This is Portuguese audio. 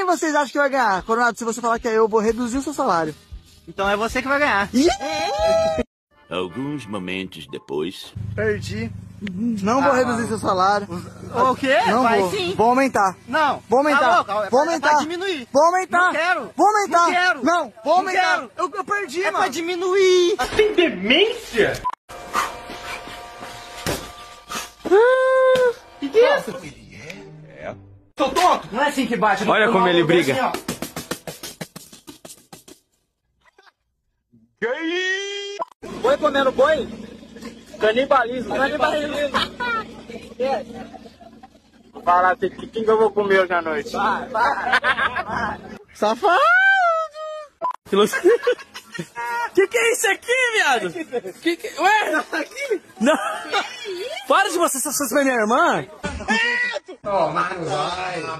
Quem vocês acham que vai ganhar? Coronado, se você falar que é eu, eu vou reduzir o seu salário. Então é você que vai ganhar. Alguns momentos depois. Perdi. Não vou reduzir seu salário. O quê? Não vai vou. sim. Vou aumentar. Não. Vou aumentar. Tá louco, é vou aumentar. É pra diminuir. Vou aumentar. Não quero. Vou aumentar. Não quero. Não, vou Não aumentar. quero. Eu, eu perdi, É mano. pra diminuir. Não é assim que bate. Olha como ele briga. Boi comendo boi? Canibalismo. Canibalismo. Vou falar assim, que quem que eu vou comer hoje à noite? Vai, vai. Safado. Que que é isso aqui, viado? Que que... Ué? Não. Para de mostrar essas coisas pra minha irmã. Oh, mine was mine.